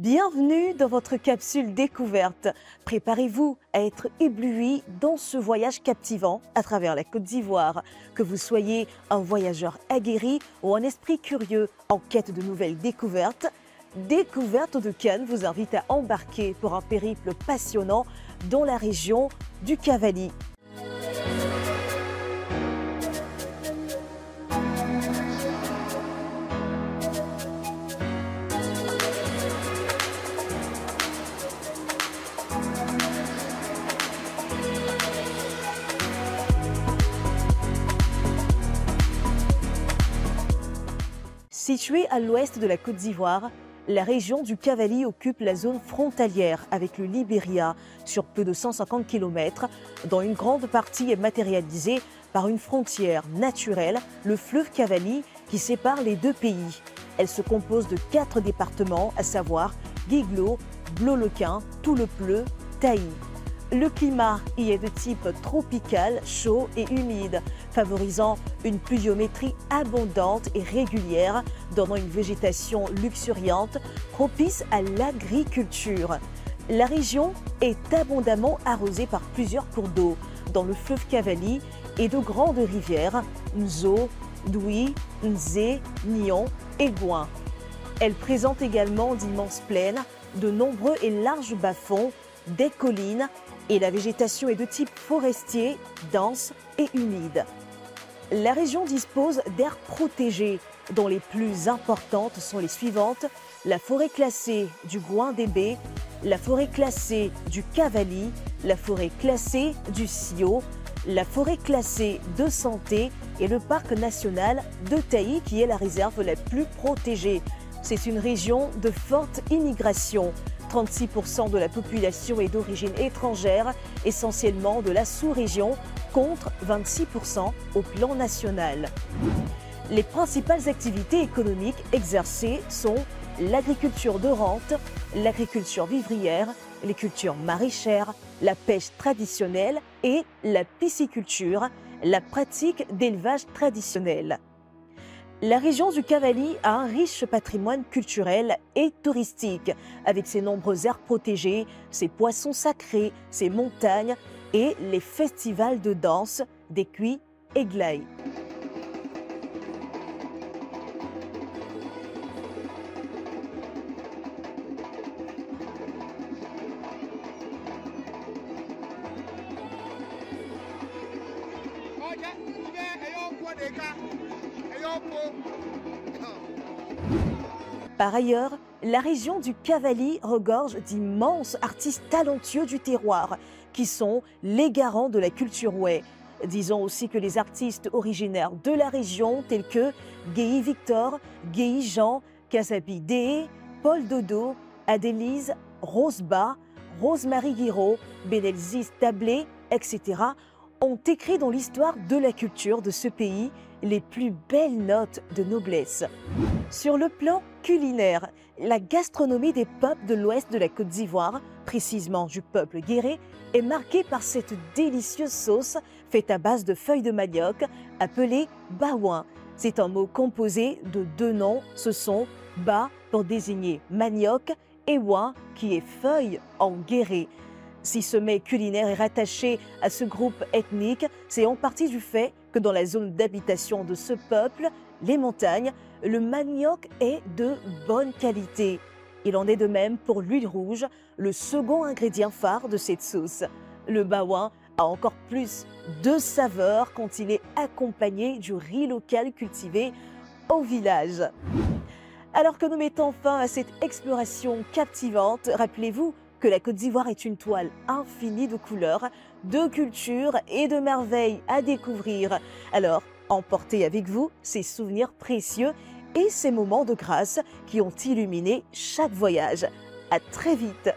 Bienvenue dans votre capsule découverte. Préparez-vous à être ébloui dans ce voyage captivant à travers la Côte d'Ivoire. Que vous soyez un voyageur aguerri ou un esprit curieux en quête de nouvelles découvertes, Découverte de Cannes vous invite à embarquer pour un périple passionnant dans la région du Cavali. Située à l'ouest de la Côte d'Ivoire, la région du Cavali occupe la zone frontalière avec le Libéria sur peu de 150 km, dont une grande partie est matérialisée par une frontière naturelle, le fleuve Cavali, qui sépare les deux pays. Elle se compose de quatre départements, à savoir Guiglo, Blolequin, Tout-le-Pleu, Taï. Le climat y est de type tropical, chaud et humide, favorisant une pluviométrie abondante et régulière, donnant une végétation luxuriante propice à l'agriculture. La région est abondamment arrosée par plusieurs cours d'eau, dans le fleuve Cavali et de grandes rivières, Nzo, Doui, Nzé, Nyon et Gouin. Elle présente également d'immenses plaines, de nombreux et larges bas-fonds, des collines et la végétation est de type forestier, dense et humide. La région dispose d'aires protégées, dont les plus importantes sont les suivantes la forêt classée du Gouin des Baies, la forêt classée du Cavali, la forêt classée du Sio, la forêt classée de Santé et le parc national de Taï, qui est la réserve la plus protégée. C'est une région de forte immigration 36% de la population est d'origine étrangère, essentiellement de la sous-région, contre 26% au plan national. Les principales activités économiques exercées sont l'agriculture de rente, l'agriculture vivrière, les cultures maraîchères, la pêche traditionnelle et la pisciculture, la pratique d'élevage traditionnel. La région du Cavali a un riche patrimoine culturel et touristique, avec ses nombreuses aires protégées, ses poissons sacrés, ses montagnes et les festivals de danse des Cuits et Glaï. Par ailleurs, la région du Cavali regorge d'immenses artistes talentueux du terroir, qui sont les garants de la culture way. Disons aussi que les artistes originaires de la région, tels que Guy Victor, Guy Jean, Casabi Dé, Paul Dodo, Adélise, Roseba, Rosemary Guiraud, Benelzis Tablé, etc., ont écrit dans l'histoire de la culture de ce pays les plus belles notes de noblesse. Sur le plan culinaire, la gastronomie des peuples de l'ouest de la Côte d'Ivoire, précisément du peuple guéré, est marquée par cette délicieuse sauce faite à base de feuilles de manioc appelée baouin. C'est un mot composé de deux noms, ce sont ba pour désigner manioc et ouin qui est feuille en guéré. Si ce mets culinaire est rattaché à ce groupe ethnique, c'est en partie du fait que dans la zone d'habitation de ce peuple, les montagnes, le manioc est de bonne qualité. Il en est de même pour l'huile rouge, le second ingrédient phare de cette sauce. Le baouin a encore plus de saveur quand il est accompagné du riz local cultivé au village. Alors que nous mettons fin à cette exploration captivante, rappelez-vous que la Côte d'Ivoire est une toile infinie de couleurs, de cultures et de merveilles à découvrir. Alors, emportez avec vous ces souvenirs précieux et ces moments de grâce qui ont illuminé chaque voyage. À très vite!